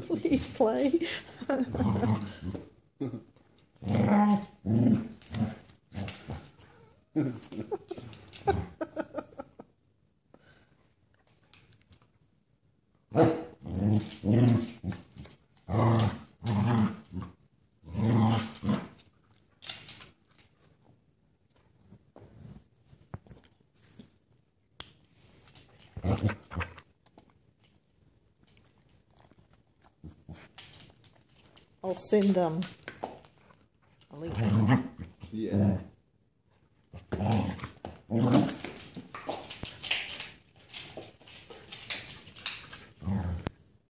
Please play. I'll send um a link. Yeah.